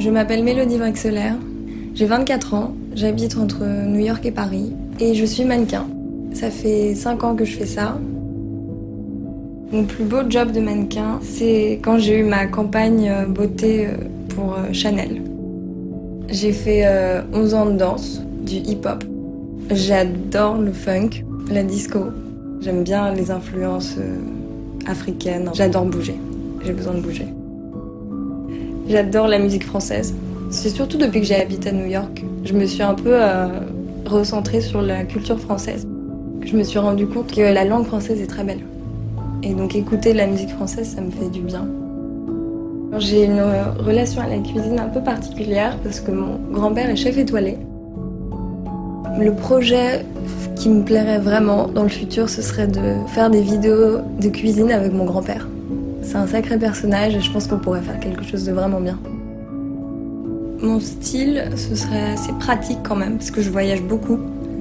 Je m'appelle Mélodie Vrexelaire, j'ai 24 ans, j'habite entre New York et Paris et je suis mannequin. Ça fait 5 ans que je fais ça. Mon plus beau job de mannequin, c'est quand j'ai eu ma campagne euh, beauté euh, pour euh, Chanel. J'ai fait 11 ans de danse, du hip-hop. J'adore le funk, la disco. J'aime bien les influences africaines. J'adore bouger. J'ai besoin de bouger. J'adore la musique française. C'est surtout depuis que j'ai habité à New York, je me suis un peu euh, recentrée sur la culture française. Je me suis rendu compte que la langue française est très belle. Et donc écouter la musique française, ça me fait du bien. J'ai une relation à la cuisine un peu particulière parce que mon grand-père est chef étoilé. Le projet qui me plairait vraiment dans le futur, ce serait de faire des vidéos de cuisine avec mon grand-père. C'est un sacré personnage et je pense qu'on pourrait faire quelque chose de vraiment bien. Mon style, ce serait assez pratique quand même, parce que je voyage beaucoup.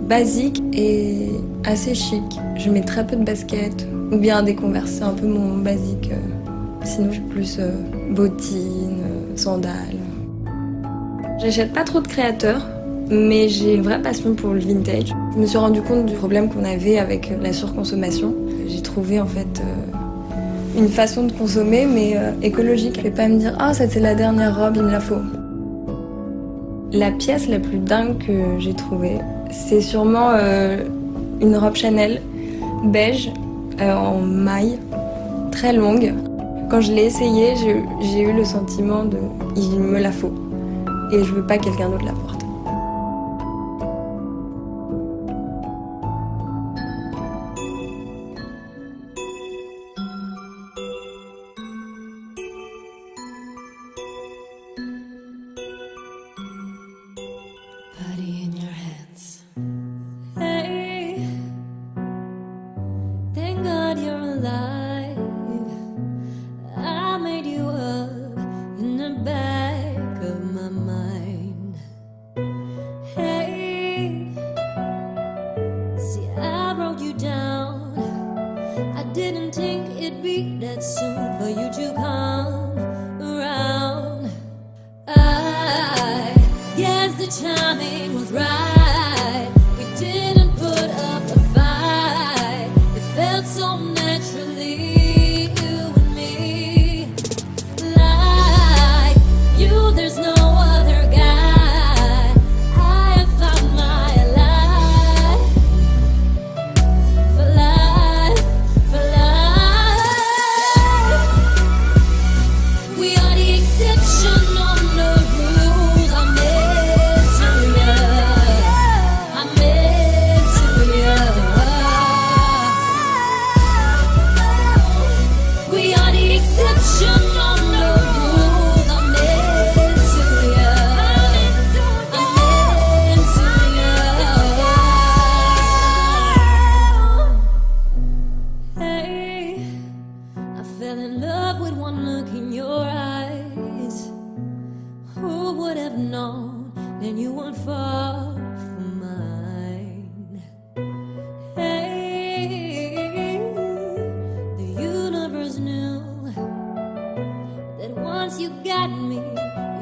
Basique et assez chic. Je mets très peu de baskets, ou bien des converses, c'est un peu mon basique. Sinon, je suis plus euh, bottines, euh, sandales. J'achète pas trop de créateurs, mais j'ai une vraie passion pour le vintage. Je me suis rendu compte du problème qu'on avait avec la surconsommation. J'ai trouvé en fait euh, une façon de consommer, mais euh, écologique. Et pas me dire Ah, ça c'est la dernière robe, il me la faut. La pièce la plus dingue que j'ai trouvée, c'est sûrement euh, une robe Chanel beige euh, en maille, très longue. Quand je l'ai essayée, j'ai eu le sentiment de il me la faut. Et je veux pas que quelqu'un d'autre la porte. God you're alive. I made you up in the back of my mind. Hey, see, I wrote you down. I didn't think it'd be that soon for you to come. in love with one look in your eyes. Who would have known that you would fall for mine? Hey, the universe knew that once you got me,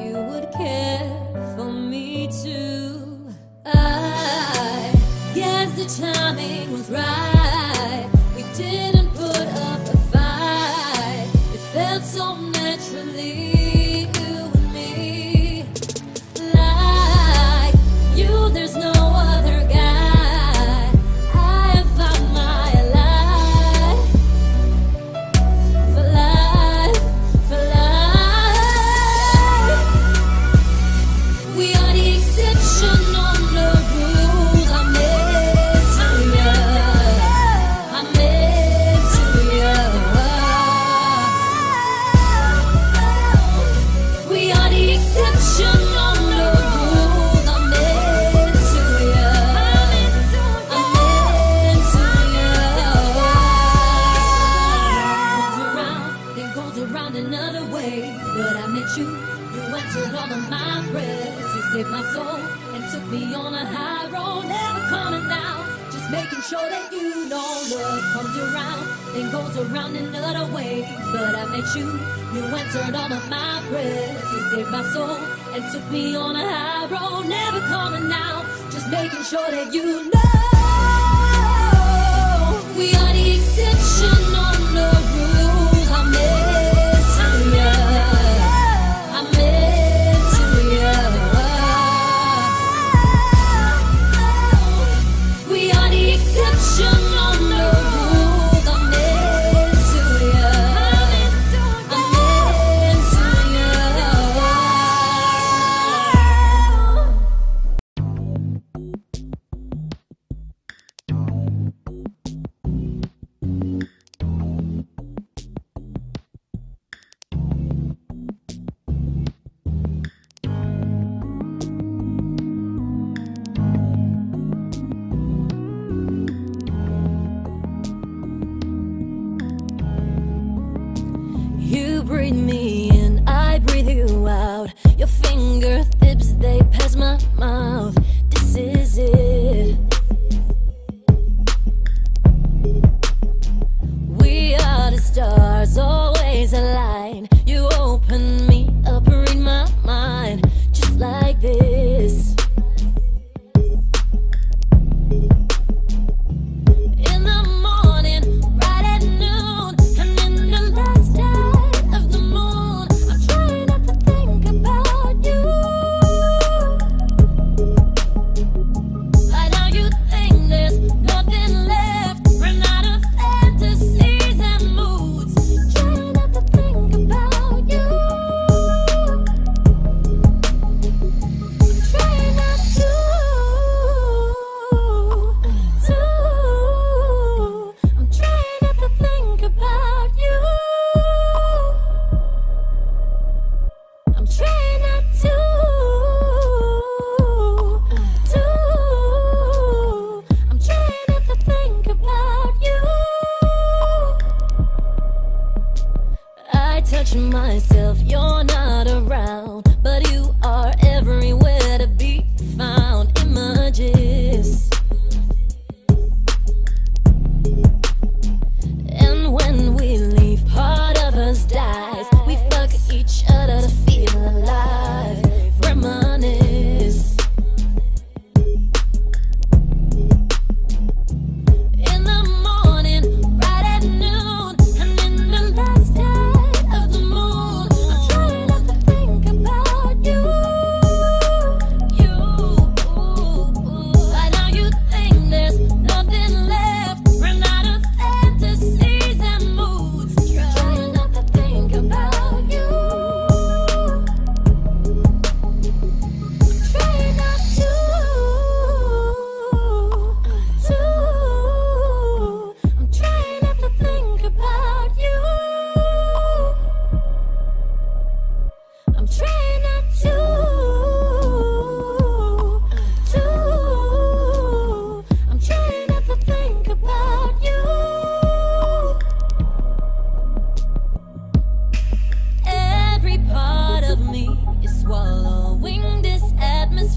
you would care for me too. I guess the timing was right. another way. But I met you, you answered all of my prayers. You saved my soul and took me on a high road. Never coming down, just making sure that you know love comes around and goes around another way. But I met you, you answered all of my prayers. You saved my soul and took me on a high road. Never coming down, just making sure that you know. We are the exceptional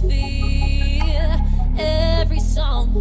feel every song.